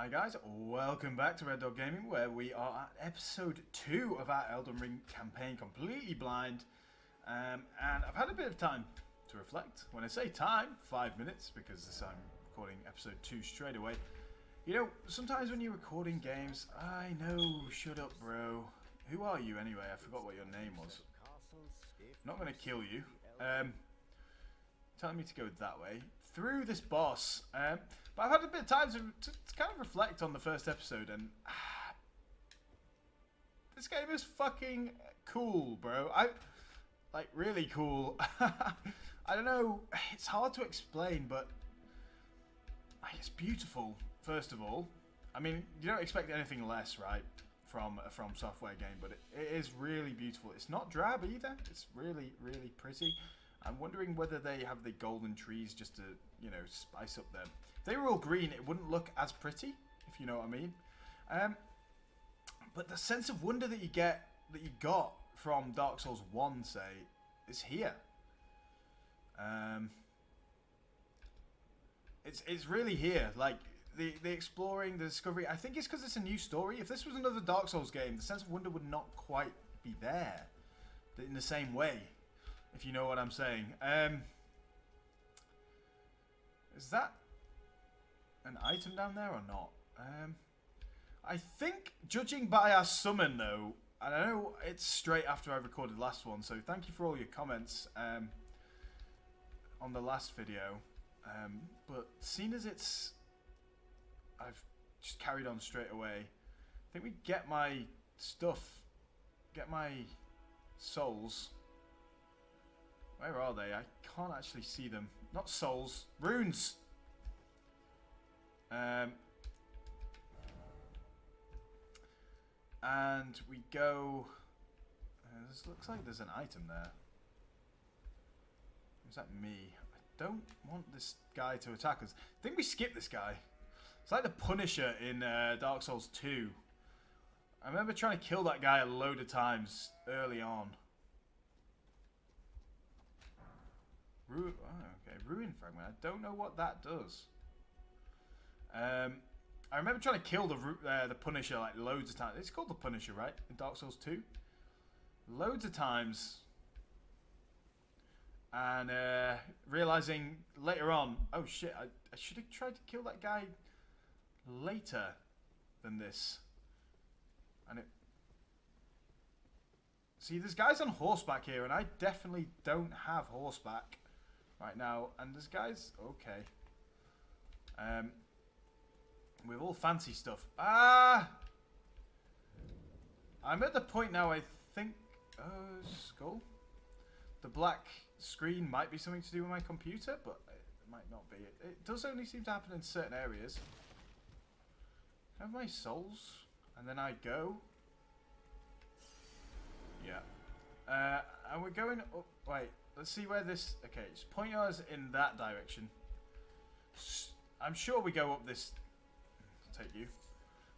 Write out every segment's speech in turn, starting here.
Hi guys, welcome back to Red Dog Gaming where we are at episode 2 of our Elden Ring campaign, completely blind. Um, and I've had a bit of time to reflect. When I say time, 5 minutes, because this I'm recording episode 2 straight away. You know, sometimes when you're recording games, I know, shut up bro. Who are you anyway? I forgot what your name was. Not going to kill you. Um, telling me to go that way through this boss. Um, but I've had a bit of time to, to, to kind of reflect on the first episode, and this game is fucking cool, bro. I like really cool. I don't know. It's hard to explain, but like, it's beautiful. First of all, I mean, you don't expect anything less, right? From a From Software game, but it, it is really beautiful. It's not drab either. It's really, really pretty. I'm wondering whether they have the golden trees just to, you know, spice up them. If they were all green, it wouldn't look as pretty, if you know what I mean. Um, but the sense of wonder that you get, that you got from Dark Souls 1, say, is here. Um, it's, it's really here. Like, the, the exploring, the discovery, I think it's because it's a new story. If this was another Dark Souls game, the sense of wonder would not quite be there in the same way if you know what I'm saying. Um, is that an item down there or not? Um, I think, judging by our summon though, I know it's straight after I recorded last one, so thank you for all your comments um, on the last video. Um, but seeing as it's, I've just carried on straight away, I think we get my stuff, get my souls where are they? I can't actually see them. Not souls. Runes! Um, and we go... Uh, this looks like there's an item there. Is that me? I don't want this guy to attack us. I think we skip this guy. It's like the Punisher in uh, Dark Souls 2. I remember trying to kill that guy a load of times early on. Ru oh, okay, Ruin Fragment. I don't know what that does. Um, I remember trying to kill the uh, the Punisher like loads of times. It's called the Punisher, right? In Dark Souls 2. Loads of times. And uh, realizing later on, oh shit, I, I should have tried to kill that guy later than this. And it... See, there's guys on horseback here, and I definitely don't have horseback right now. And this guy's okay. Um, with all fancy stuff. Ah! I'm at the point now I think... Uh, skull? The black screen might be something to do with my computer, but it might not be. It, it does only seem to happen in certain areas. Have my souls, and then I go. Yeah. Uh, and we're going up... Wait, Let's see where this... Okay, just point yours in that direction. I'm sure we go up this... I'll take you.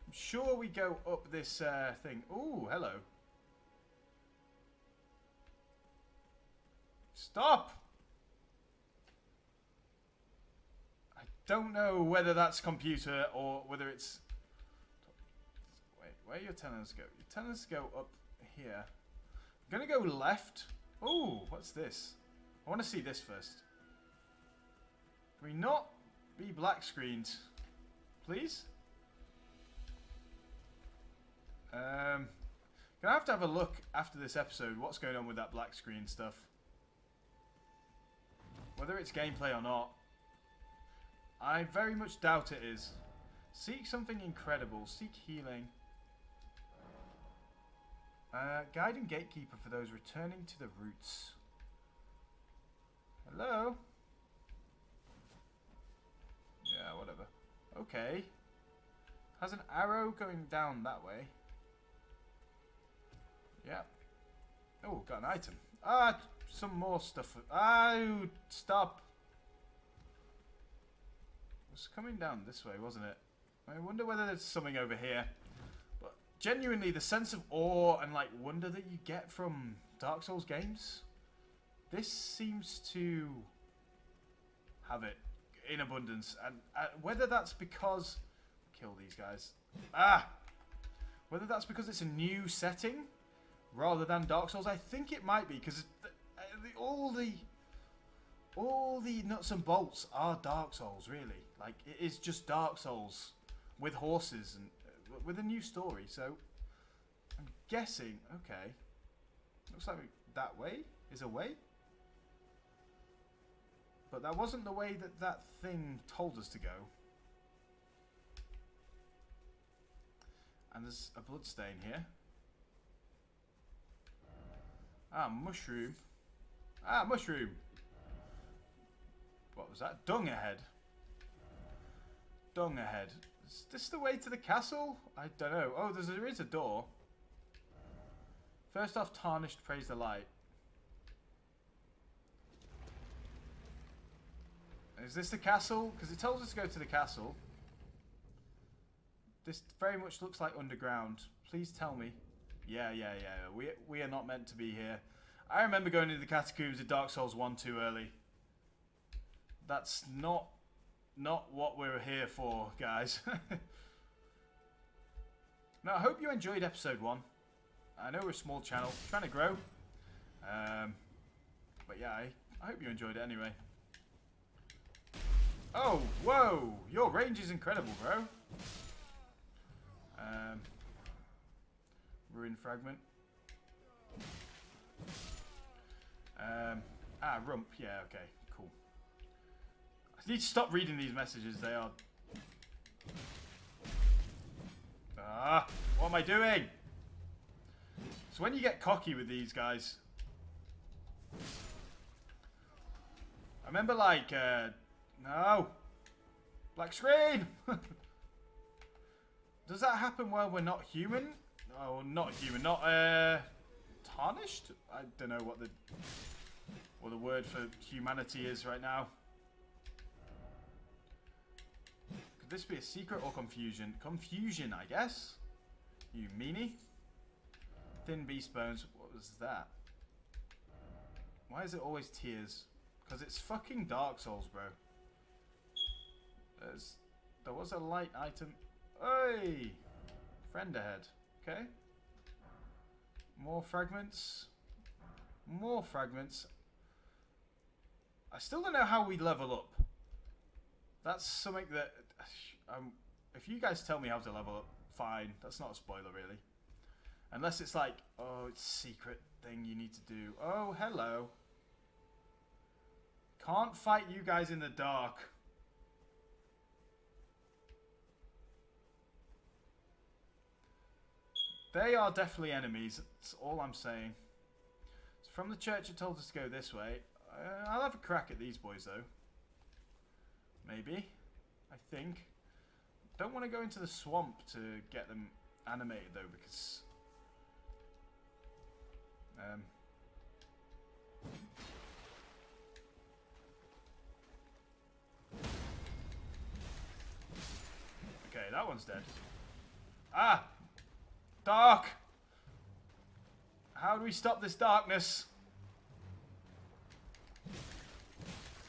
I'm sure we go up this uh, thing. Ooh, hello. Stop! I don't know whether that's computer or whether it's... Wait, where are your tenants go? Your tenants go up here. I'm going to go left. Oh, what's this? I want to see this first. Can we not be black screened? Please? Um, gonna have to have a look after this episode what's going on with that black screen stuff. Whether it's gameplay or not. I very much doubt it is. Seek something incredible. Seek healing. Uh, guide and gatekeeper for those returning to the roots. Hello? Yeah, whatever. Okay. Has an arrow going down that way. Yeah. Oh, got an item. Ah, some more stuff. Ah, stop. It was coming down this way, wasn't it? I wonder whether there's something over here genuinely the sense of awe and like wonder that you get from Dark Souls games, this seems to have it in abundance. And uh, whether that's because kill these guys. Ah! Whether that's because it's a new setting rather than Dark Souls, I think it might be because all the all the nuts and bolts are Dark Souls, really. Like it is just Dark Souls with horses and uh, with a new story. So I'm guessing. Okay, looks like that way is a way. But that wasn't the way that that thing told us to go. And there's a bloodstain here. Ah, mushroom. Ah, mushroom. What was that? Dung ahead. Dung ahead. Is this the way to the castle? I don't know. Oh, there is a door. First off, tarnished, praise the light. Is this the castle? Because it tells us to go to the castle. This very much looks like underground. Please tell me. Yeah, yeah, yeah. We, we are not meant to be here. I remember going into the catacombs of Dark Souls 1 too early. That's not not what we're here for, guys. now, I hope you enjoyed episode 1. I know we're a small channel, trying to grow. Um, but yeah, I, I hope you enjoyed it anyway. Oh, whoa! Your range is incredible, bro. Um, ruin fragment. Um, ah, rump. Yeah, okay. I need to stop reading these messages. They are... Ah, what am I doing? So when you get cocky with these guys... I remember like... Uh, no! Black screen! Does that happen while we're not human? Oh, not human, not, uh... Tarnished? I don't know what the... What the word for humanity is right now. This be a secret or confusion? Confusion, I guess. You meanie. Thin beast bones. What was that? Why is it always tears? Because it's fucking Dark Souls, bro. There's, there was a light item. Hey! Friend ahead. Okay. More fragments. More fragments. I still don't know how we level up. That's something that... Um, if you guys tell me how to level up, fine. That's not a spoiler, really. Unless it's like, oh, it's secret thing you need to do. Oh, hello. Can't fight you guys in the dark. They are definitely enemies. That's all I'm saying. So from the church it told us to go this way. Uh, I'll have a crack at these boys though. Maybe. I think. Don't want to go into the swamp to get them animated though because... Um, okay, that one's dead. Ah! Dark! How do we stop this darkness?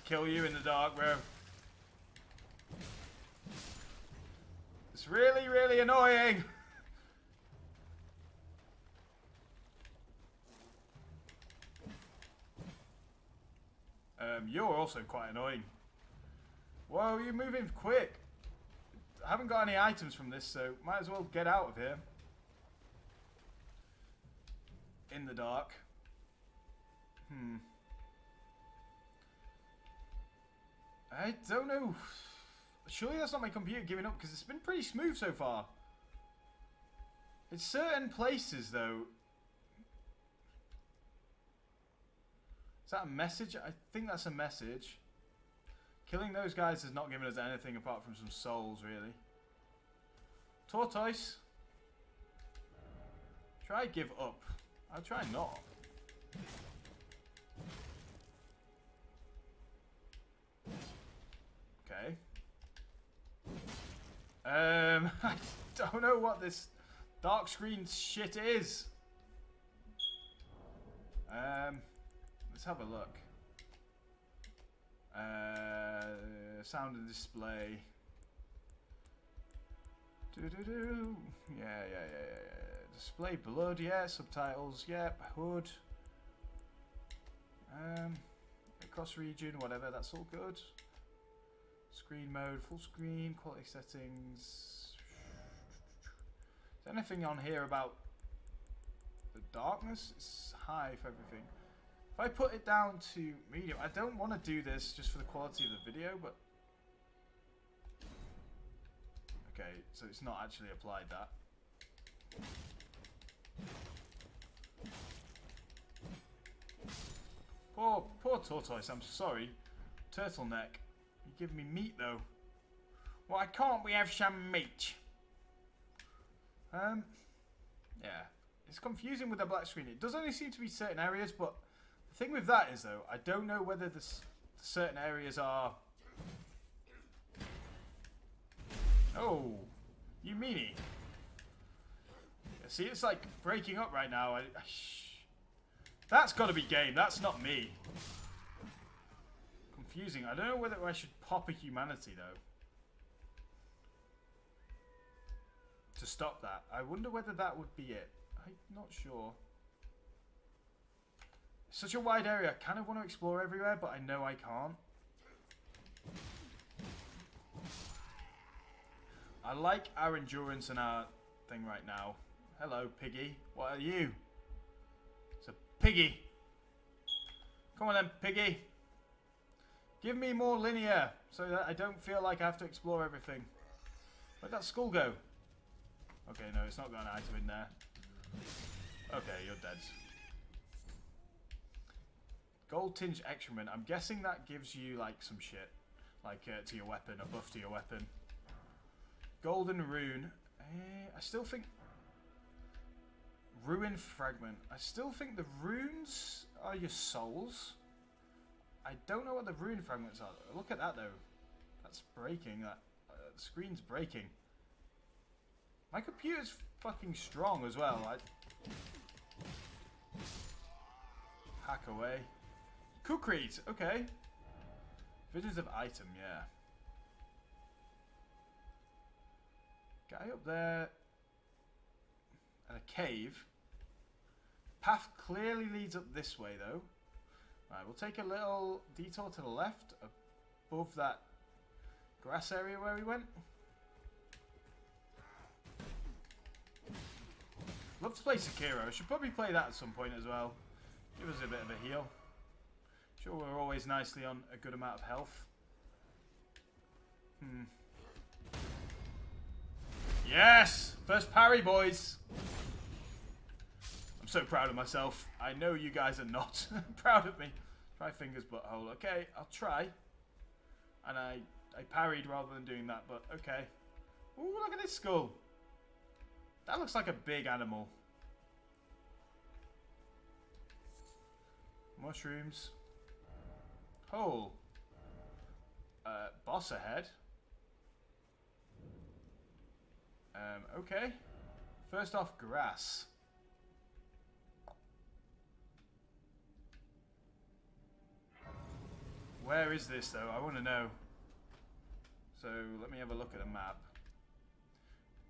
Kill you in the dark, bro. It's really, really annoying. Um, you're also quite annoying. Whoa, you're moving quick. I haven't got any items from this, so might as well get out of here. in the dark. Hmm. I don't know. Surely that's not my computer giving up because it's been pretty smooth so far. It's certain places though. Is that a message? I think that's a message. Killing those guys has not given us anything apart from some souls, really. Tortoise. Try give up. I'll try not. Okay. Um, I don't know what this dark screen shit is. Um, let's have a look. Uh, sound and display. Do do do. Yeah, yeah, yeah, yeah, yeah. Display blood. Yeah. Subtitles. Yep. HUD. Um, across region. Whatever. That's all good. Screen mode. Full screen. Quality settings. Is anything on here about the darkness? It's high for everything. If I put it down to medium, I don't want to do this just for the quality of the video, but Okay, so it's not actually applied that. Poor, poor tortoise, I'm sorry. Turtleneck. Give me meat though. Why can't we have some meat? Um, yeah. It's confusing with the black screen. It does only seem to be certain areas, but the thing with that is though, I don't know whether the certain areas are Oh, you meanie. See, it's like breaking up right now. I, I That's got to be game. That's not me. Confusing. I don't know whether I should pop a humanity, though. To stop that. I wonder whether that would be it. I'm not sure. Such a wide area. I kind of want to explore everywhere, but I know I can't. I like our endurance and our thing right now. Hello, piggy. What are you? It's a piggy. Come on then, piggy. Give me more linear so that I don't feel like I have to explore everything. Where'd that skull go? Okay, no, it's not got an item in there. Okay, you're dead. Gold tinge excrement. I'm guessing that gives you like some shit. Like uh, to your weapon, a buff to your weapon. Golden Rune. Uh, I still think... Ruin Fragment. I still think the runes are your souls. I don't know what the rune fragments are. Look at that though. That's breaking. That uh, the screen's breaking. My computer's fucking strong as well. I... Hack away. Kukri, okay. Visions of item, yeah. Guy up there. And a cave. Path clearly leads up this way though. Right, we'll take a little detour to the left above that grass area where we went. Love to play Sekiro. Should probably play that at some point as well. Give us a bit of a heal. Sure, we're always nicely on a good amount of health. Hmm. Yes! First parry, boys! I'm so proud of myself. I know you guys are not proud of me. Try fingers butthole. Okay, I'll try. And I, I parried rather than doing that, but okay. Ooh, look at this skull. That looks like a big animal. Mushrooms. Hole. Uh, boss ahead. Um, okay. First off, grass. Where is this though? I want to know. So let me have a look at a map.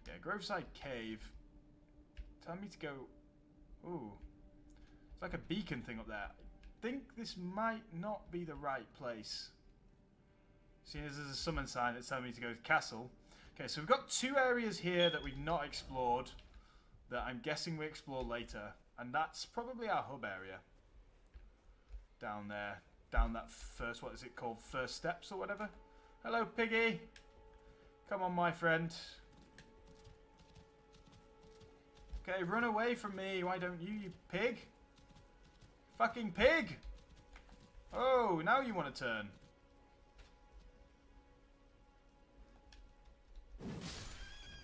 Yeah, Groveside Cave. Tell me to go... Ooh. It's like a beacon thing up there. I think this might not be the right place. Seeing as there's a summon sign that's telling me to go to castle. Okay, so we've got two areas here that we've not explored that I'm guessing we explore later. And that's probably our hub area. Down there. Down that first, what is it called? First steps or whatever. Hello, piggy. Come on, my friend. Okay, run away from me. Why don't you, you pig? Fucking pig! Oh, now you want to turn.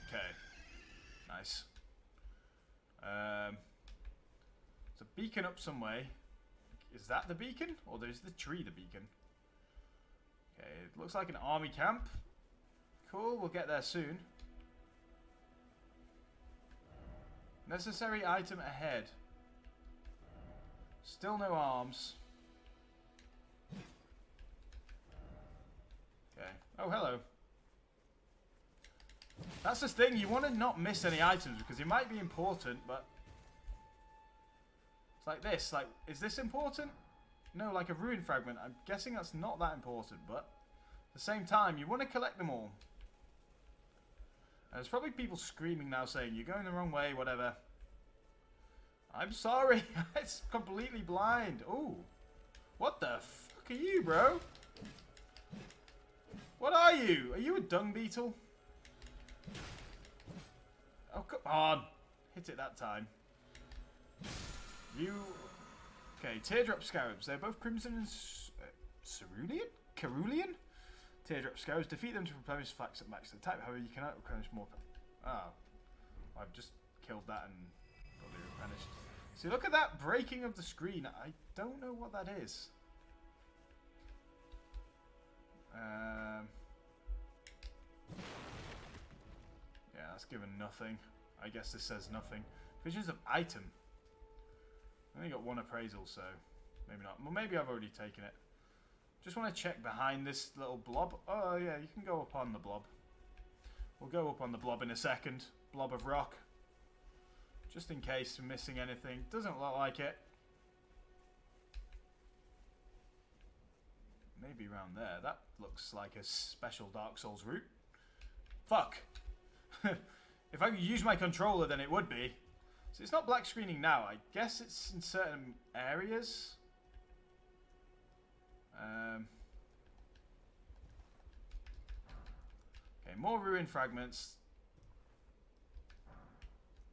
Okay. Nice. Um, there's a beacon up some way. Is that the beacon? Or is the tree the beacon? Okay, it looks like an army camp. Cool, we'll get there soon. Necessary item ahead. Still no arms. Okay. Oh, hello. That's the thing, you want to not miss any items because it might be important, but... Like this, like, is this important? No, like a ruin fragment. I'm guessing that's not that important, but... At the same time, you want to collect them all. And there's probably people screaming now saying, you're going the wrong way, whatever. I'm sorry, it's completely blind. Ooh. What the fuck are you, bro? What are you? Are you a dung beetle? Oh, come on. Hit it that time. You... Okay, Teardrop Scarabs. They're both Crimson and... Uh, Cerulean? Cerulean? Teardrop Scarabs. Defeat them to replenish flax at max attack. However, you cannot replenish more... Oh. I've just killed that and probably replenished. See, look at that breaking of the screen. I don't know what that is. Um, yeah, that's given nothing. I guess this says nothing. Visions of item. Only got one appraisal, so maybe not. Well, maybe I've already taken it. Just want to check behind this little blob. Oh, yeah, you can go up on the blob. We'll go up on the blob in a second. Blob of rock. Just in case I'm missing anything. Doesn't look like it. Maybe around there. That looks like a special Dark Souls route. Fuck. if I could use my controller, then it would be. So it's not black screening now. I guess it's in certain areas. Um, okay, more ruin fragments.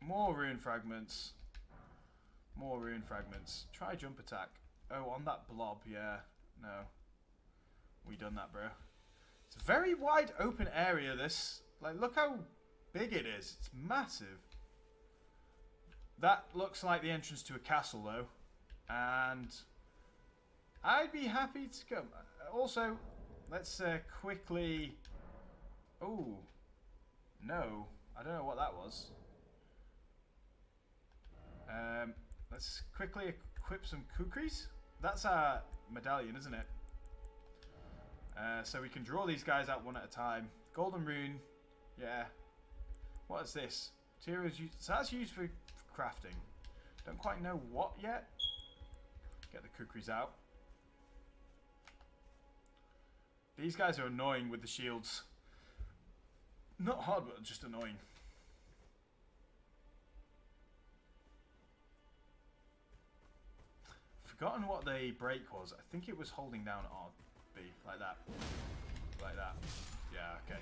More rune fragments. More rune fragments. Try jump attack. Oh, on that blob, yeah. No. We done that, bro. It's a very wide open area, this. Like, look how big it is. It's massive. That looks like the entrance to a castle, though. And I'd be happy to come. Also, let's uh, quickly... Oh, no. I don't know what that was. Um, let's quickly equip some kukris. That's our medallion, isn't it? Uh, so we can draw these guys out one at a time. Golden rune, yeah. What is this? Used, so that's used for crafting. Don't quite know what yet. Get the kukris out. These guys are annoying with the shields. Not hard, but just annoying. forgotten what the break was. I think it was holding down RB, like that. Like that. Yeah, okay.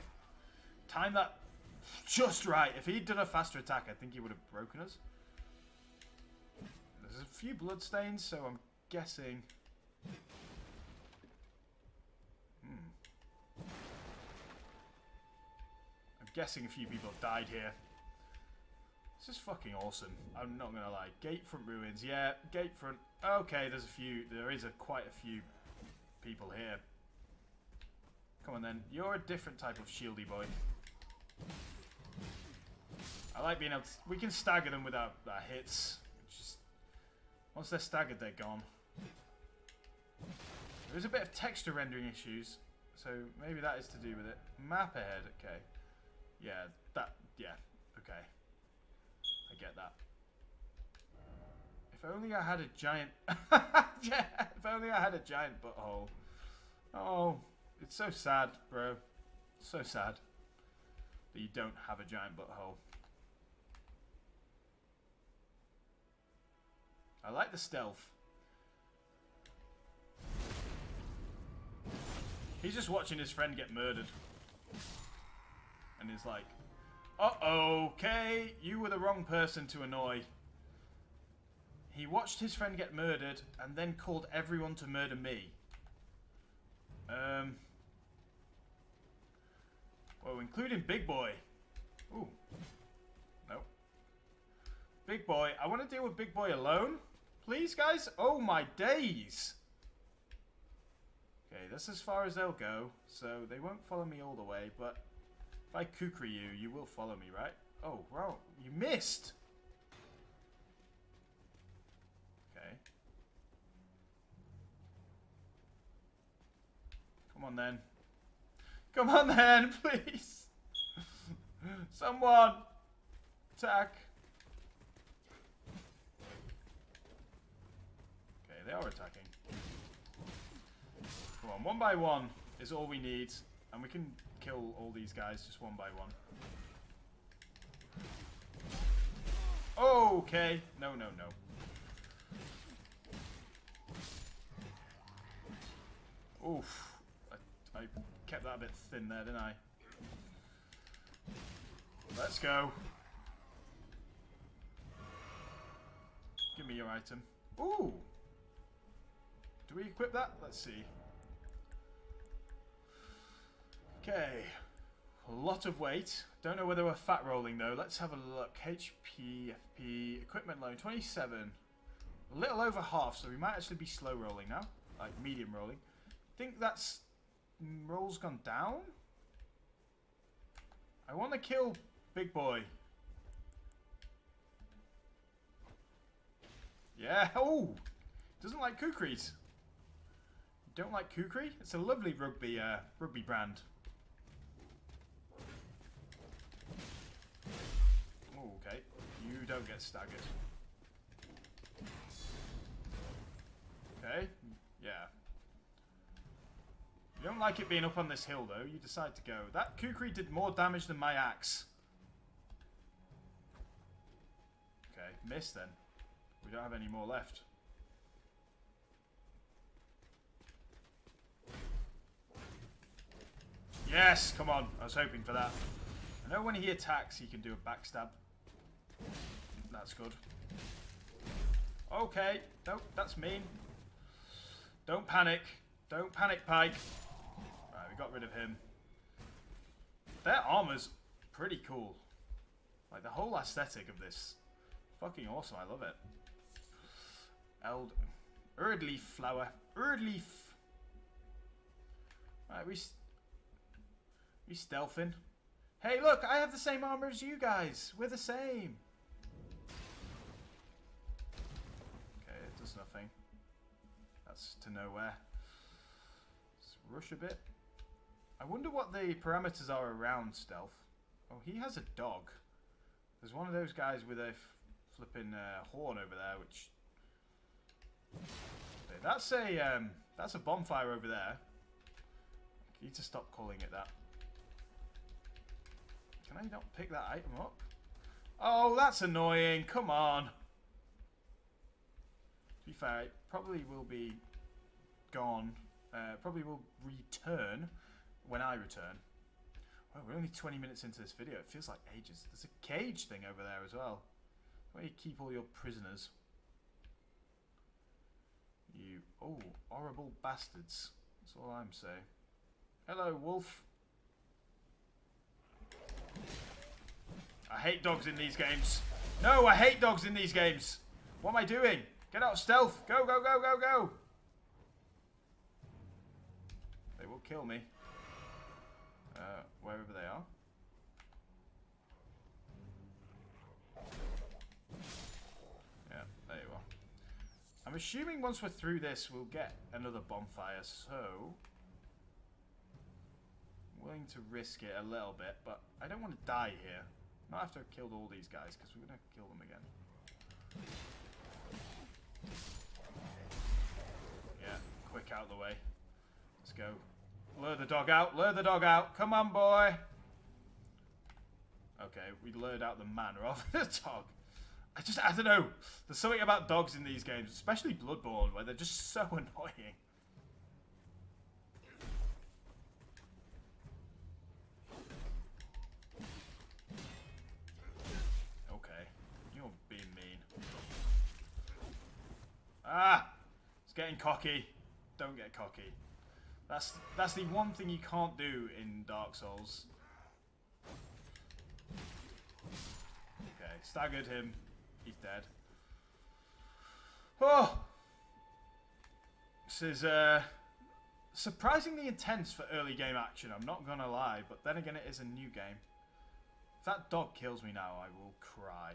Time that just right. If he'd done a faster attack, I think he would have broken us. There's a few bloodstains, so I'm guessing... Hmm. I'm guessing a few people have died here. This is fucking awesome. I'm not gonna lie. Gatefront ruins, yeah. Gatefront. Okay, there's a few. There is a quite a few people here. Come on then. You're a different type of shieldy boy. I like being able to... We can stagger them without our, our hits. Once they're staggered, they're gone. There's a bit of texture rendering issues. So maybe that is to do with it. Map ahead, okay. Yeah, that... Yeah, okay. I get that. If only I had a giant... yeah, if only I had a giant butthole. Oh, it's so sad, bro. So sad that you don't have a giant butthole. I like the stealth. He's just watching his friend get murdered. And he's like, uh-oh, okay, you were the wrong person to annoy. He watched his friend get murdered and then called everyone to murder me. Um. Well, including Big Boy. Ooh. No. Big Boy. I want to deal with Big Boy alone. Please, guys? Oh, my days. Okay, that's as far as they'll go. So they won't follow me all the way, but if I kukri you, you will follow me, right? Oh, wow. You missed! Okay. Come on then. Come on then, please! Someone! Attack! They are attacking. Come on, one by one is all we need. And we can kill all these guys just one by one. Okay. No, no, no. Oof. I, I kept that a bit thin there, didn't I? Let's go. Give me your item. Ooh! Do we equip that? Let's see. Okay. A lot of weight. Don't know whether we're fat rolling though. Let's have a look. HP, FP, equipment load, 27. A little over half, so we might actually be slow rolling now. Like medium rolling. think that's... mm, Rolls gone down? I want to kill Big Boy. Yeah, oh! Doesn't like kukris. Don't like kukri? It's a lovely rugby, uh, rugby brand. Oh, okay. You don't get staggered. Okay, yeah. You don't like it being up on this hill, though. You decide to go. That kukri did more damage than my axe. Okay, miss then. We don't have any more left. Yes, come on. I was hoping for that. I know when he attacks, he can do a backstab. That's good. Okay. Nope, that's mean. Don't panic. Don't panic, Pike. Right, we got rid of him. Their armor's pretty cool. Like, the whole aesthetic of this. Fucking awesome. I love it. Eld... Erdleaf flower. Erdleaf. Right, we... We stealthing. Hey, look, I have the same armor as you guys. We're the same. Okay, it does nothing. That's to nowhere. Let's rush a bit. I wonder what the parameters are around stealth. Oh, he has a dog. There's one of those guys with a flipping uh, horn over there, which... That's a um, that's a bonfire over there. I need to stop calling it that. Can I not pick that item up? Oh, that's annoying. Come on. To be fair, it probably will be gone. Uh, probably will return when I return. Well, we're only 20 minutes into this video. It feels like ages. There's a cage thing over there as well. Where you keep all your prisoners. You, oh, horrible bastards. That's all I'm saying. Hello, wolf. I hate dogs in these games. No, I hate dogs in these games. What am I doing? Get out of stealth. Go, go, go, go, go. They will kill me. Uh, wherever they are. Yeah, there you are. I'm assuming once we're through this, we'll get another bonfire, so... I'm willing to risk it a little bit, but I don't want to die here. Not after I've killed all these guys, because we're going to kill them again. Yeah, quick out of the way. Let's go. Lure the dog out. Lure the dog out. Come on, boy. Okay, we lured out the man rather than the dog. I just, I don't know. There's something about dogs in these games, especially Bloodborne, where they're just so annoying. Ah! It's getting cocky. Don't get cocky. That's that's the one thing you can't do in Dark Souls. Okay, staggered him. He's dead. Oh! This is uh, surprisingly intense for early game action, I'm not gonna lie, but then again it is a new game. If that dog kills me now, I will cry.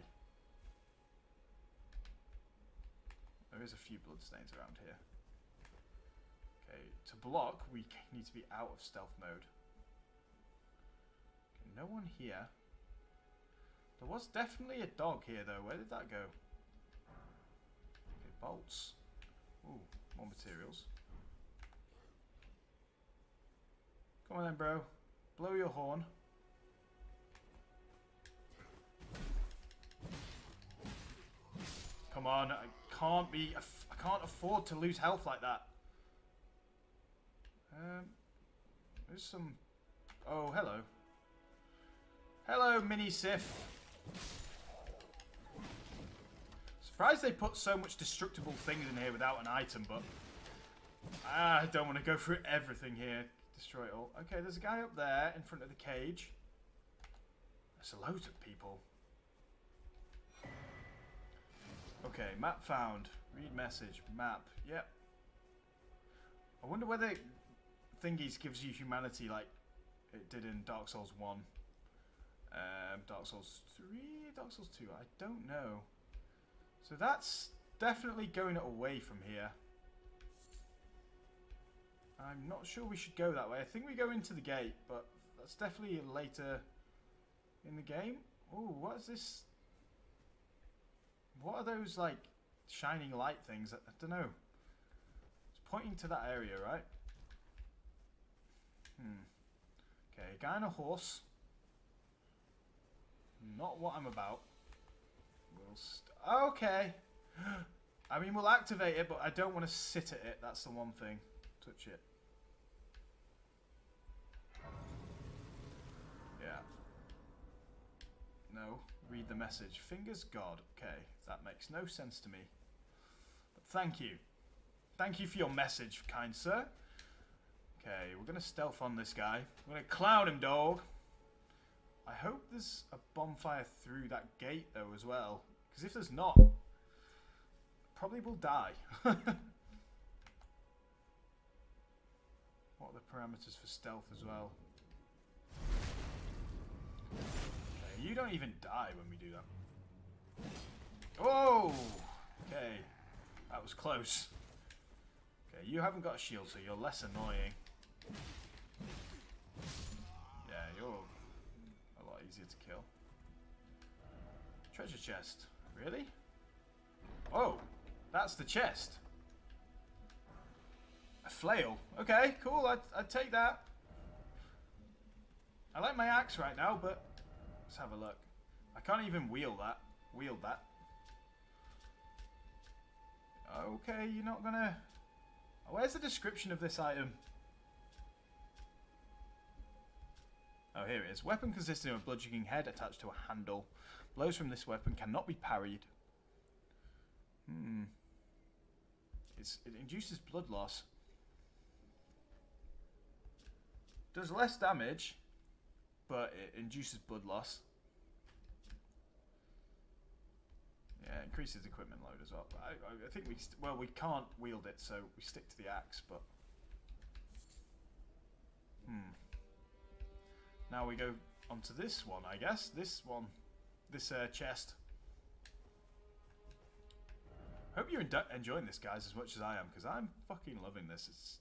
There is a few bloodstains around here. Okay, to block, we need to be out of stealth mode. Okay, no one here. There was definitely a dog here, though. Where did that go? Okay, bolts. Ooh, more materials. Come on then, bro. Blow your horn. Come on, I can't be. I can't afford to lose health like that. Um, there's some. Oh, hello. Hello, mini Sif. Surprised they put so much destructible things in here without an item, but I don't want to go through everything here. Destroy it all. Okay, there's a guy up there in front of the cage. There's loads of people. Okay, map found. Read message. Map. Yep. I wonder whether Thingies gives you humanity like it did in Dark Souls 1. Um, Dark Souls 3? Dark Souls 2? I don't know. So that's definitely going away from here. I'm not sure we should go that way. I think we go into the gate, but that's definitely later in the game. Oh, what is this? What are those, like, shining light things? I, don't know. It's pointing to that area, right? Hmm. Okay, guy on a horse. Not what I'm about. We'll okay. I mean, we'll activate it, but I don't want to sit at it. That's the one thing. Touch it. Yeah. No. Read the message. Fingers God. Okay. That makes no sense to me. But thank you. Thank you for your message, kind sir. Okay, we're going to stealth on this guy. We're going to cloud him, dog. I hope there's a bonfire through that gate, though, as well. Because if there's not, probably will die. what are the parameters for stealth as well? You don't even die when we do that. Oh! Okay. That was close. Okay, you haven't got a shield, so you're less annoying. Yeah, you're a lot easier to kill. Treasure chest. Really? Oh, that's the chest. A flail. Okay, cool. I'd, I'd take that. I like my axe right now, but let's have a look. I can't even wheel that. Wield that. Okay, you're not gonna... Where's the description of this item? Oh, here it is. Weapon consisting of a bludgeoning head attached to a handle. Blows from this weapon cannot be parried. Hmm. It's, it induces blood loss. Does less damage, but it induces blood loss. Yeah, increases equipment load as well. I, I think we, well, we can't wield it, so we stick to the axe, but... Hmm. Now we go onto this one, I guess. This one. This uh, chest. Hope you're enjoying this, guys, as much as I am, because I'm fucking loving this. It's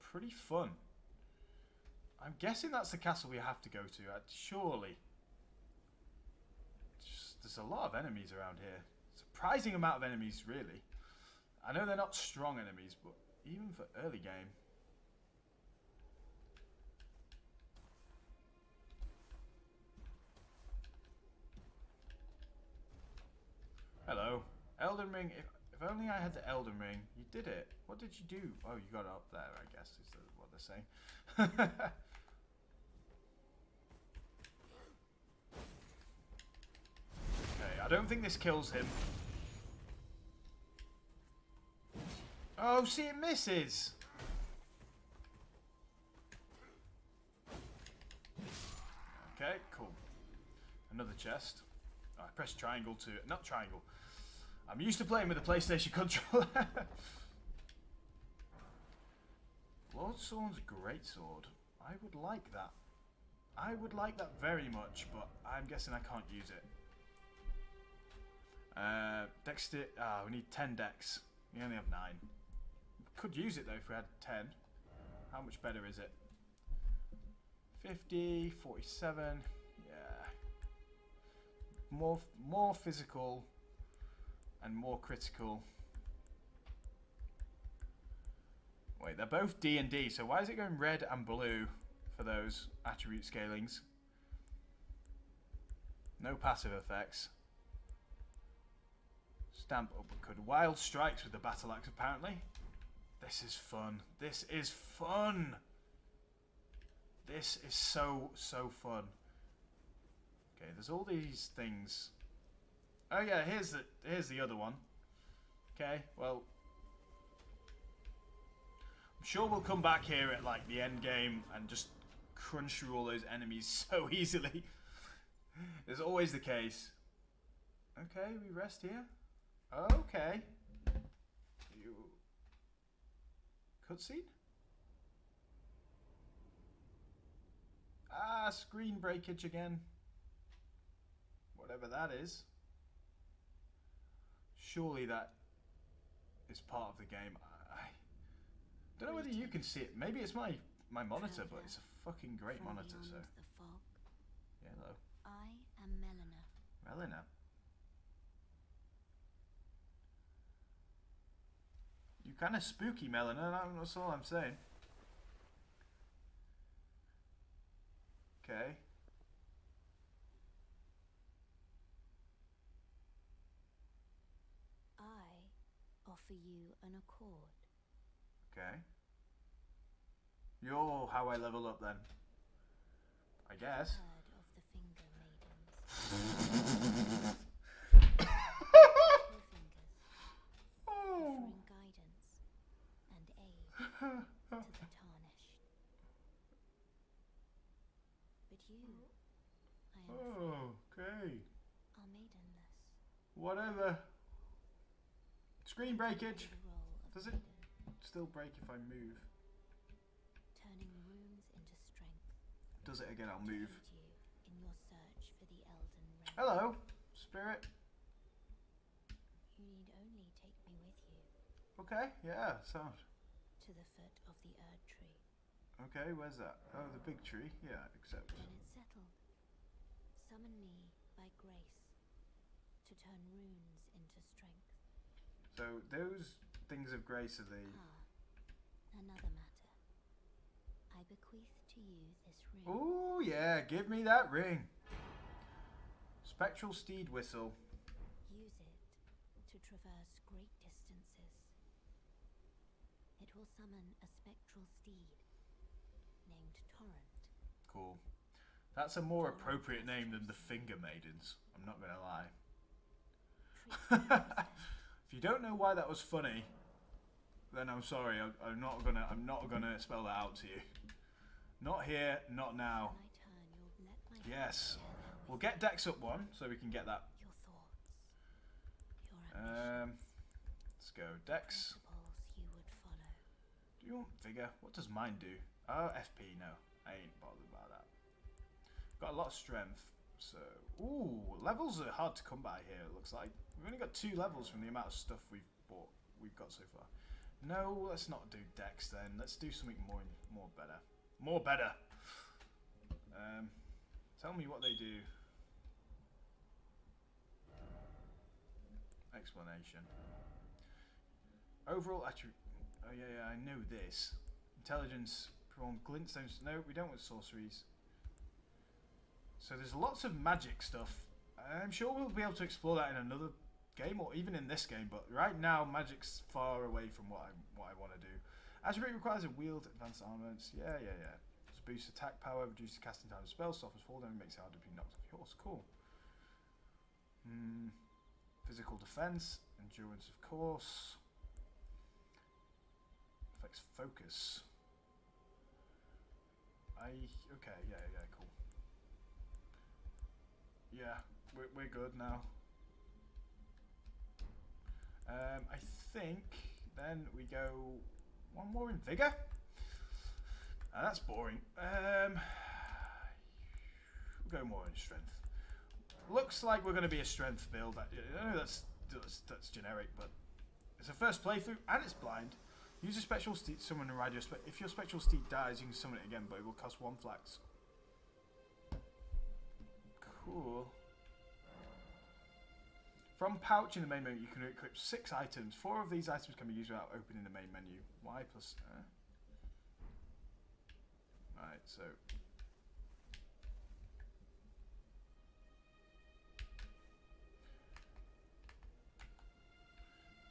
pretty fun. I'm guessing that's the castle we have to go to. Uh, surely. Just, there's a lot of enemies around here. Surprising amount of enemies, really. I know they're not strong enemies, but even for early game, Hello. Elden Ring. If, if only I had the Elden Ring. You did it. What did you do? Oh, you got up there, I guess, is what they're saying. okay, I don't think this kills him. Oh, see, it misses. Okay, cool. Another chest. I press triangle to... Not triangle. I'm used to playing with a PlayStation controller. Lordsworn's greatsword. I would like that. I would like that very much, but I'm guessing I can't use it. Uh. Ah, we need 10 Dex. We only have 9. Could use it though if we had 10. How much better is it? 50, 47. Yeah. more more physical and more critical. Wait, they're both D and D, so why is it going red and blue for those attribute scalings? No passive effects. Stamp uppercut. Wild strikes with the battle axe, apparently. This is fun. This is fun. This is so, so fun. Okay, there's all these things. Oh yeah, here's the here's the other one. Okay, well I'm sure we'll come back here at like the end game and just crunch through all those enemies so easily. it's always the case. Okay, we rest here. Okay. You cutscene? Ah, screen breakage again. Whatever that is. Surely that is part of the game. I, don't know whether you can see it. Maybe it's my my monitor, but it's a fucking great monitor. So, beyond the fog, yeah, hello, I am Melina. Melina. You kind of spooky, Melina. that- That's all I'm saying. Okay. I offer you an accord. Okay. You're how I level up then. I guess. Heard of the Finger Maidens. Two fingers, oh. offering guidance and aid to the tarnished. But you, I am oh, okay. are maidenless. Whatever. Screen breakage. The role of Does it- Still break if I move. turning wounds into strength. Does it again, I'll move. you in your search for the Elden Ring. Hello, spirit. You need only take me with you Okay, yeah, sound. To the foot of the Erd Tree. Okay, where's that? Oh, the big tree. Yeah, accept. When it's settled, summon me by grace to turn runes into strength. So those things of grace are the. Ah, another matter. I bequeath to you this ring. Oh yeah, give me that ring. Spectral steed whistle. Use it to traverse great will summon a spectral steed named Torrent. Cool. That's a more appropriate name than the Finger Maidens. I'm not gonna lie. Treat it as If you don't know why that was funny, then I'm sorry. I, I'm not gonna. I'm not gonna spell that out to you. Not here. Not now. When I turn, you'll let my Yes. hand share them We'll get Dex up one so we can get that. your thoughts, your ambitions, Um, let's go. Dex. principles you would follow. Want vigor? What does mine do? Oh, FP. No, I ain't bothered about that. Got a lot of strength. So, ooh, levels are hard to come by here. It looks like we've only got two levels from the amount of stuff we've bought. We've got so far. No, let's not do Dex then. Let's do something more, more better. More better. Um, tell me what they do. Explanation. Overall attribute. Oh yeah, yeah, I know this. Intelligence, perform glintstones. No, we don't want sorceries. So there's lots of magic stuff. I'm sure we'll be able to explore that in another game or even in this game. But right now, magic's far away from what I what I want to do. Attribute requires a wield, advanced armaments. Yeah, yeah, yeah. Does boost attack power, reduces casting time of spells, softens fall damage, makes it harder to be knocked off your horse. Cool. Hmm. Physical defense, endurance, of course. Affects focus. I okay, yeah, yeah, cool. Yeah, we're we're good now. Um, I think then we go one more in vigor. Uh, that's boring. Um, we'll go more in strength. Looks like we're going to be a strength build. I know that's, that's that's generic, but it's a first playthrough and it's blind. Use a spectral steed summon and ride your spe- If your spectral steed dies, you can summon it again, but it will cost one flask. Cool. From pouch in the main menu, you can equip six items. Four of these items can be used without opening the main menu. Y plus. Uh. So.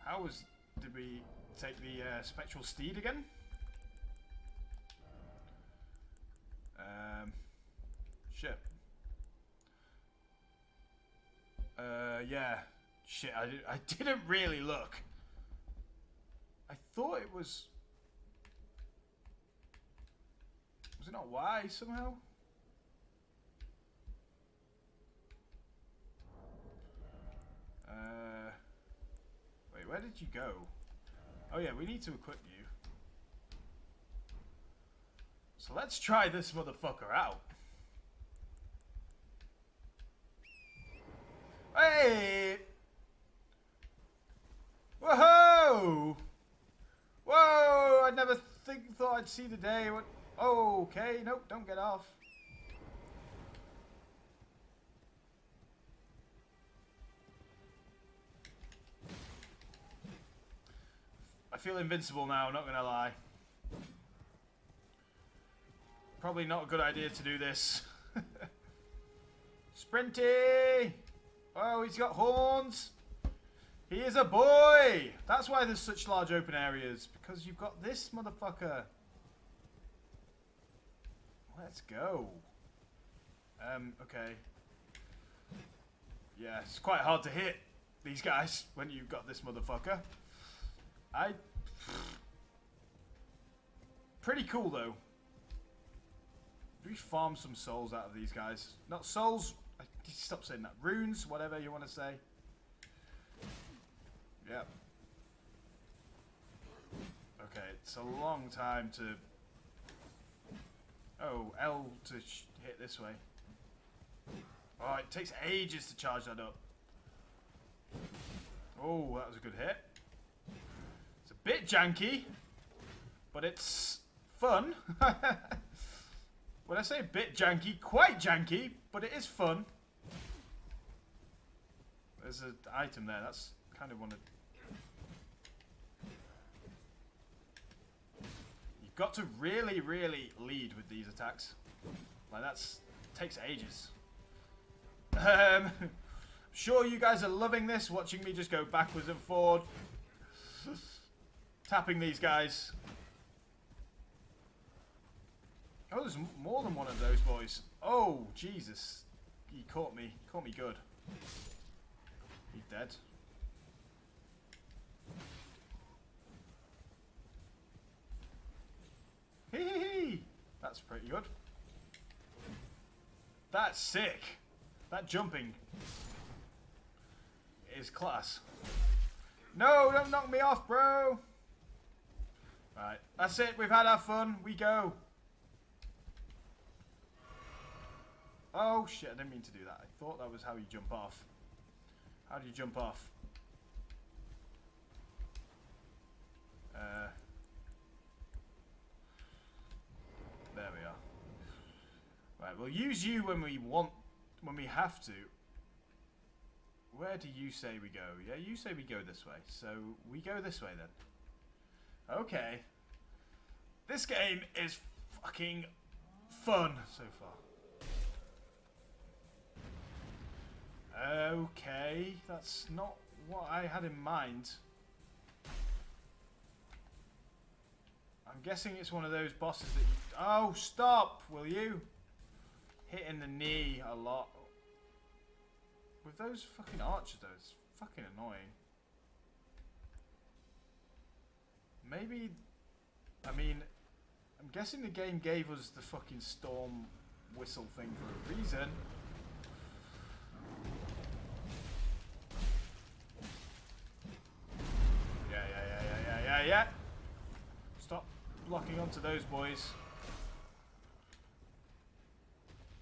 How was. Did we take the uh, spectral steed again? Um. Shit. Uh, yeah. Shit, I, did, I didn't really look. I thought it was... Was it not Y somehow? Uh, wait, where did you go? Oh yeah, we need to equip you. So let's try this motherfucker out. Hey! Whoa! Whoa! I never think thought I'd see the day. What? Oh, okay. Nope, don't get off. Feel invincible now, not gonna lie. Probably not a good idea to do this. Sprinty! Oh, he's got horns. He is a boy. That's why there's such large open areas. Because you've got this motherfucker. Let's go. Um, okay. Yeah, it's quite hard to hit these guys when you've got this motherfucker. I... Pretty cool, though. We farm some souls out of these guys? Not souls, Stop saying that. Runes, whatever you want to say. Yep. Okay, it's a long time to... Oh, L to hit this way. Oh, it takes ages to charge that up. Oh, that was a good hit. Bit janky, but it's fun. when I say bit janky, quite janky, but it is fun. There's an item there. That's kind of one of... You've got to really, really lead with these attacks. Like, that's... takes ages. Um... sure you guys are loving this, watching me just go backwards and forward. Tapping these guys. Oh, there's more than one of those boys. Oh, Jesus. He caught me. Caught me good. He's dead. Hee hee hee! That's pretty good. That's sick. That jumping is class. No, don't knock me off, bro. Right, that's it. We've had our fun. We go. Oh shit, I didn't mean to do that. I thought that was how you jump off. How do you jump off? Uh, there we are. Right, we'll use you when we want, when we have to. Where do you say we go? Yeah, you say we go this way. So we go this way then. Okay. This game is fucking fun so far. Okay, that's not what I had in mind. I'm guessing it's one of those bosses that you... Oh, stop, will you? Hitting the knee a lot. With those fucking archers though, it's fucking annoying. Maybe... I mean, I'm guessing the game gave us the fucking storm whistle thing for a reason. Yeah, yeah. Yeah, yeah, yeah, yeah, yeah. Stop blocking onto those boys.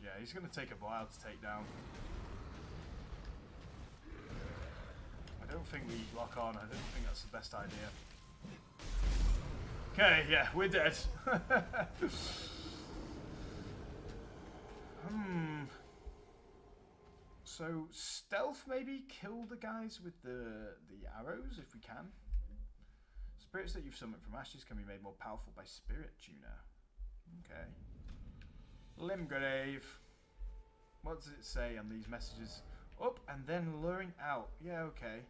Yeah, he's going to take a while to take down. I don't think we lock on. I don't think that's the best idea. Okay, yeah, we're dead. hmm. So stealth maybe kill the guys with the the arrows if we can. Spirits that you've summoned from ashes can be made more powerful by spirit tuner. Okay. Limgrave. What does it say on these messages? Up and then luring out. Yeah, okay.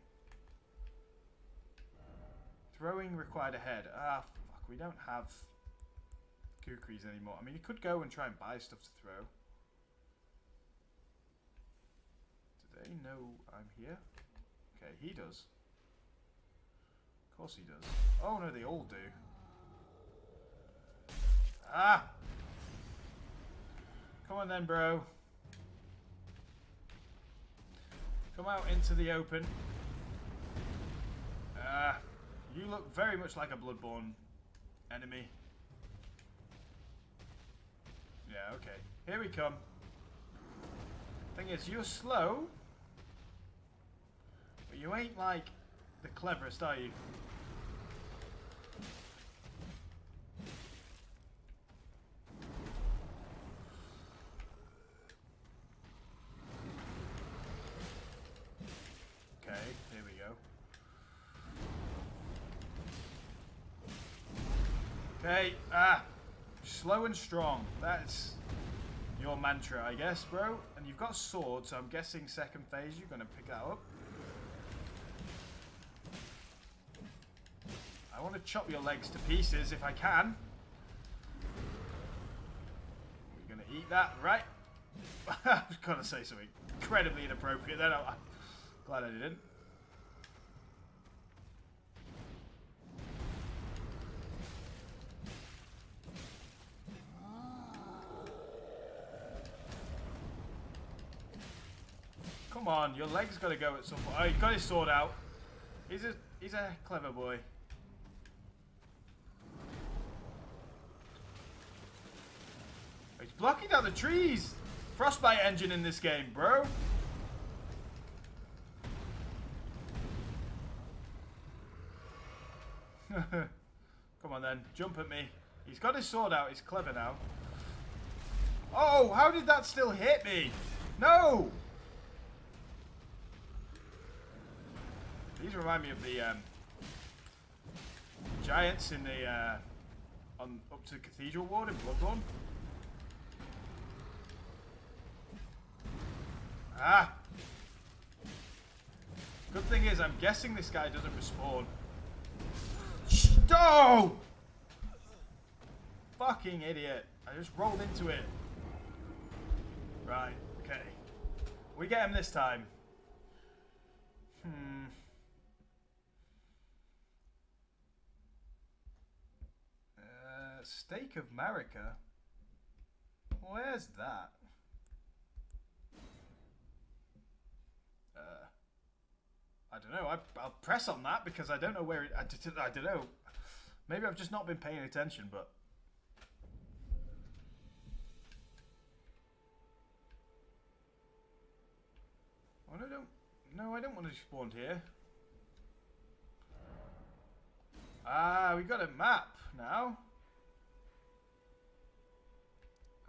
Throwing required ahead. Ah. We don't have kukris anymore. I mean, you could go and try and buy stuff to throw. Do they know I'm here? Okay, he does. Of course he does. Oh no, they all do. Ah! Come on then, bro. Come out into the open. Ah, you look very much like a Bloodborne enemy. Yeah, okay. Here we come. Thing is, you're slow. But you ain't like the cleverest, are you? Okay, here we go. Okay, ah, slow and strong. That's your mantra, I guess, bro. And you've got sword, so I'm guessing second phase you're gonna pick that up. I want to chop your legs to pieces if I can. We're gonna eat that, right? I was gonna say something incredibly inappropriate then. I'm glad I didn't. On, your leg's got to go at some point. Oh, he got his sword out. He's a he's a clever boy. He's blocking out the trees. Frostbite engine in this game, bro. Come on then, jump at me. He's got his sword out. He's clever now. Oh, how did that still hit me? No! These remind me of the um, giants in the uh, on up to Cathedral Ward in Bloodborne. Ah! Good thing is, I'm guessing this guy doesn't respawn. Oh! Fucking idiot. I just rolled into it. Right, okay. We get him this time. Hmm. Stake of Marika? Where's that? Uh, I don't know. I, I'll press on that because I don't know where it. I, I don't know. Maybe I've just not been paying attention, but. No, don't. No, I don't want to be spawned here. Ah, we got a map now.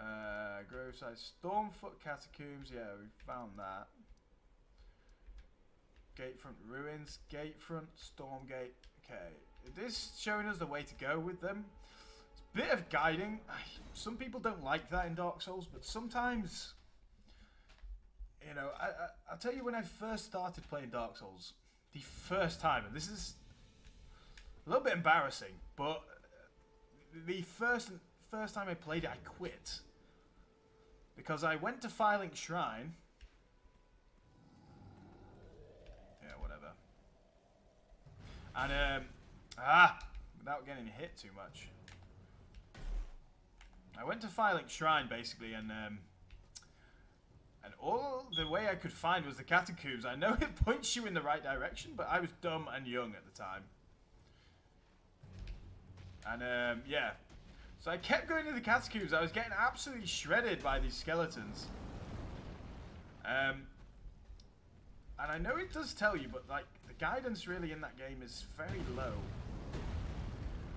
Uh, Stormfoot Catacombs. Yeah, we found that. Gatefront Ruins, Gatefront, Stormgate. Okay, it is showing us the way to go with them. It's a bit of guiding. Some people don't like that in Dark Souls, but sometimes, you know, I, I, I'll tell you when I first started playing Dark Souls, the first time, and this is a little bit embarrassing, but the first first time I played it, I quit because I went to Firelink Shrine. Yeah, whatever. And um, ah, without getting hit too much. I went to Firelink Shrine basically, and um, and all the way I could find was the catacombs. I know it points you in the right direction, but I was dumb and young at the time. And um, yeah, so I kept going to the catacombs. I was getting absolutely shredded by these skeletons. Um, and I know it does tell you, but like the guidance really in that game is very low.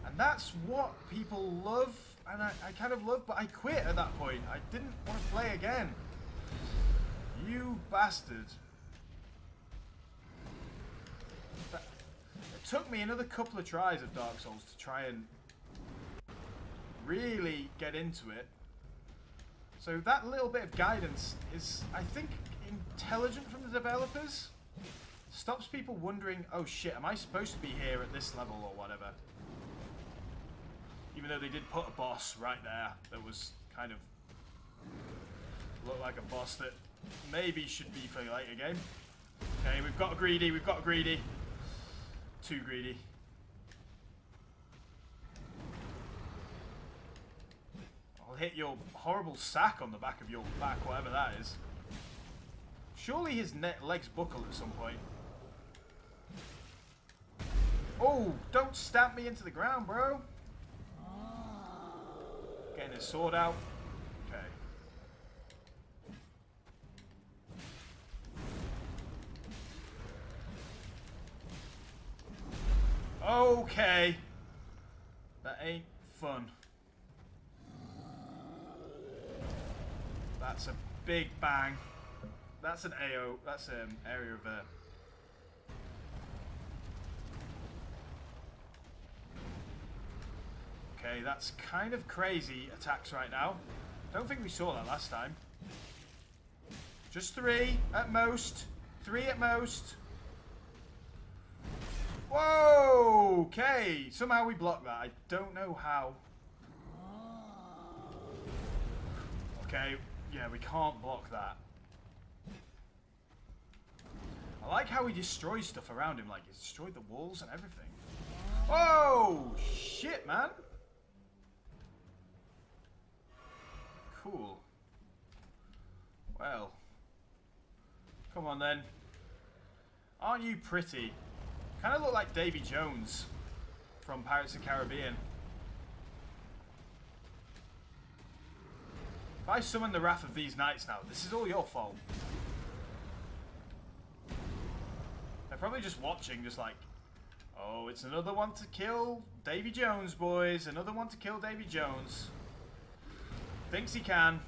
And that's what people love, and I, I kind of love, but I quit at that point. I didn't want to play again. You bastard. It took me another couple of tries of Dark Souls to try and really get into it. So that little bit of guidance is, I think, intelligent from the developers. Stops people wondering, oh shit, am I supposed to be here at this level or whatever? Even though they did put a boss right there that was kind of looked like a boss that maybe should be for later game. Okay, we've got greedy, we've got a greedy. Too greedy. Hit your horrible sack on the back of your back, whatever that is. Surely his net legs buckle at some point. Oh, don't stamp me into the ground, bro. Getting his sword out. Okay. Okay. That ain't fun. That's a big bang. That's an AO. That's an area of uh, Okay, that's kind of crazy attacks right now. Don't think we saw that last time. Just three at most. Three at most. Whoa! Okay, somehow we blocked that. I don't know how. Okay, yeah, we can't block that. I like how he destroys stuff around him, like he's destroyed the walls and everything. Oh, shit, man. Cool. Well. Come on then. Aren't you pretty? Kind of look like Davy Jones from Pirates of the Caribbean. If I summon the wrath of these knights now, this is all your fault. They're probably just watching, just like, oh, it's another one to kill Davy Jones, boys. Another one to kill Davy Jones. Thinks he can,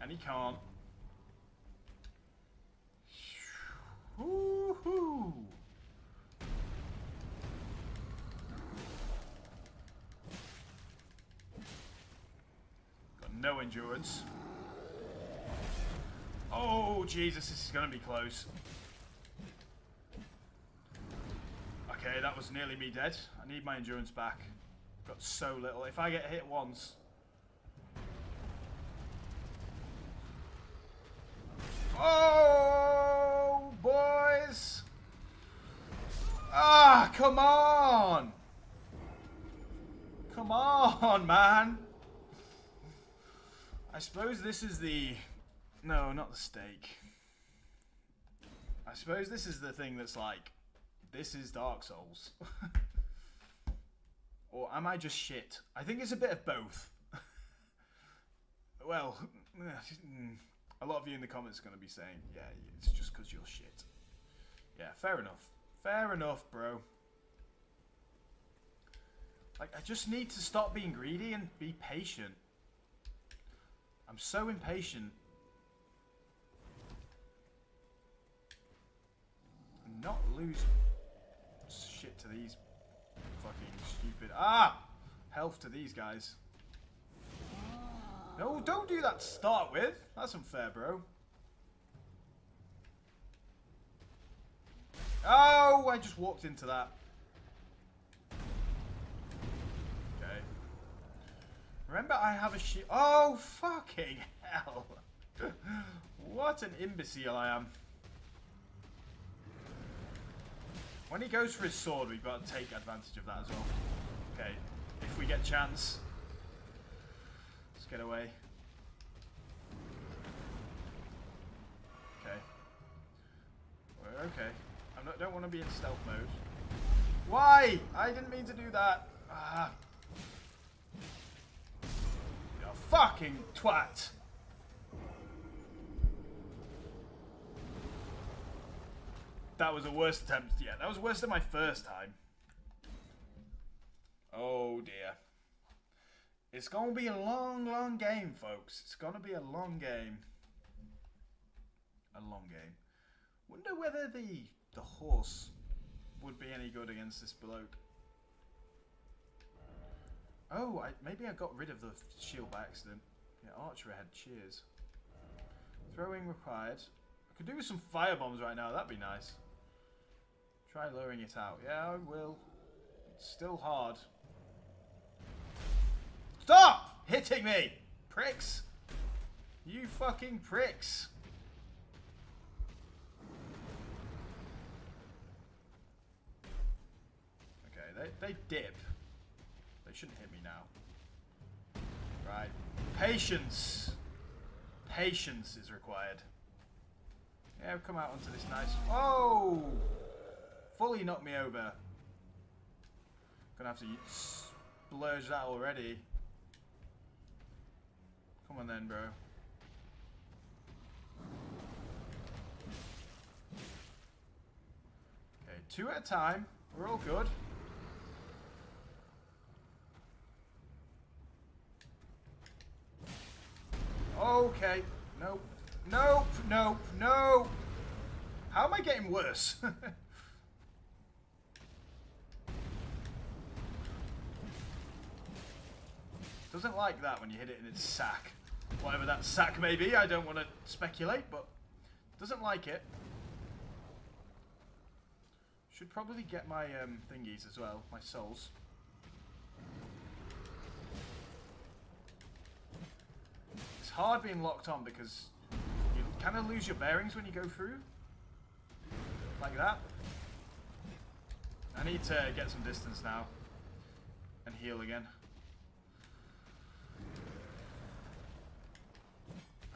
and he can't. Woohoo! No endurance. Oh, Jesus, this is going to be close. Okay, that was nearly me dead. I need my endurance back. Got so little. If I get hit once, Oh, boys. Ah, come on. Come on, man. I suppose this is the... No, not the stake. I suppose this is the thing that's like, this is Dark Souls. or am I just shit? I think it's a bit of both. well, a lot of you in the comments are going to be saying, yeah, it's just because you're shit. Yeah, fair enough. Fair enough, bro. Like, I just need to stop being greedy and be patient. I'm so impatient. Not lose shit to these fucking stupid... Ah! Health to these guys. No, don't do that to start with. That's unfair, bro. Oh, I just walked into that. Okay. Remember, I have a shield. Oh, fucking hell. what an imbecile I am. When he goes for his sword, we've got to take advantage of that as well. Okay, if we get chance. Let's get away. Okay. We're okay. I don't want to be in stealth mode. Why? I didn't mean to do that. Ah. Fucking twat. That was the worst attempt yet. That was worse than my first time. Oh dear. It's going to be a long, long game, folks. It's going to be a long game. a long game. Wonder whether the the horse would be any good against this bloke. Oh, I, maybe I got rid of the shield by accident. Yeah, archer ahead, cheers. Throwing required. I could do with some fire bombs right now, that'd be nice. Try lowering it out. Yeah, I will. It's still hard. Stop hitting me! Pricks! You fucking pricks! Okay, they, they dip. They shouldn't hit. Right. Patience! Patience is required. Yeah, come out onto this nice... Oh! Fully knocked me over. Gonna have to splurge that already. Come on then, bro. Okay, two at a time. We're all good. Okay. Nope. Nope. Nope. Nope. How am I getting worse? Doesn't like that when you hit it in its sack. Whatever that sack may be, I don't want to speculate, but doesn't like it. Should probably get my um, thingies as well, my souls. Hard being locked on because you kind of lose your bearings when you go through. Like that. I need to get some distance now. And heal again.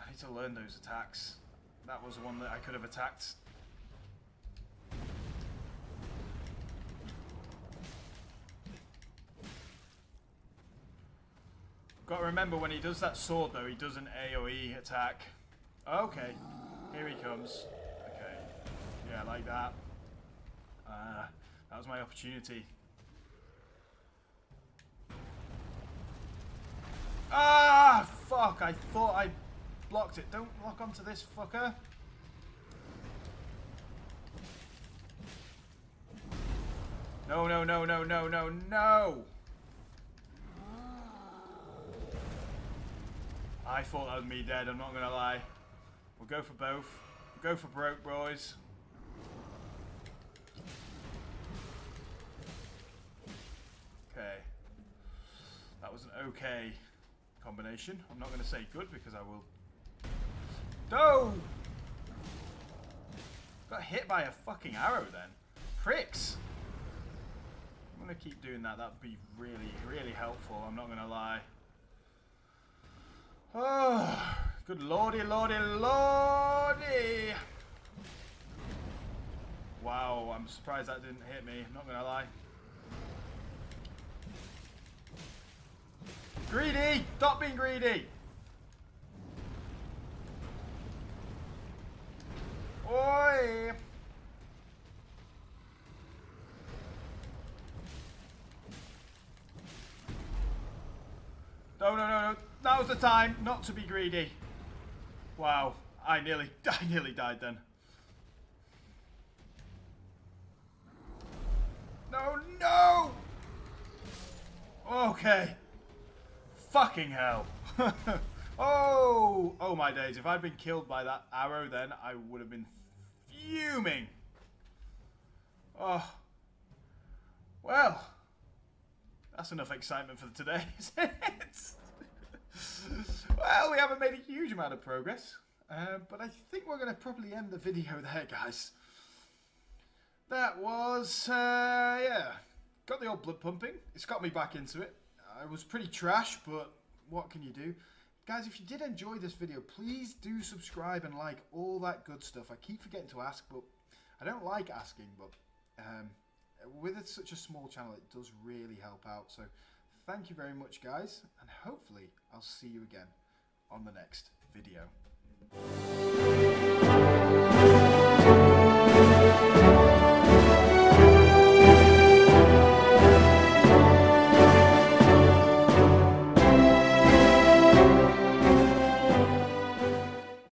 I need to learn those attacks. That was one that I could have attacked. Got to remember when he does that sword though, he does an AoE attack. Okay, here he comes. Okay, yeah, like that. Uh, that was my opportunity. Ah, fuck! I thought I blocked it. Don't lock onto this fucker. No, no, no, no, no, no, no! I thought that was me dead, I'm not gonna lie. We'll go for both. We'll go for broke, boys. Okay. That was an okay combination. I'm not going to say good because I will... No! Got hit by a fucking arrow then. Pricks! I'm going to keep doing that. That would be really, really helpful. I'm not going to lie. Oh, good lordy, lordy, lordy! Wow, I'm surprised that didn't hit me. I'm not to lie. Greedy! Stop being greedy! Oi! No, no, no, no. Was the time not to be greedy. Wow. I nearly, I nearly died then. No, no! Okay. Fucking hell. oh! Oh my days. If I'd been killed by that arrow then, I would have been fuming. Oh. Well. That's enough excitement for today? well, we haven't made a huge amount of progress. Uh, but I think we're going to probably end the video there, guys. That was, uh, yeah. Got the old blood pumping. It's got me back into it. I was pretty trash, but what can you do? Guys, if you did enjoy this video, please do subscribe and like all that good stuff. I keep forgetting to ask, but I don't like asking, but um, with it, such a small channel, it does really help out. So thank you very much guys and hopefully I'll see you again on the next video.